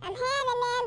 I'm having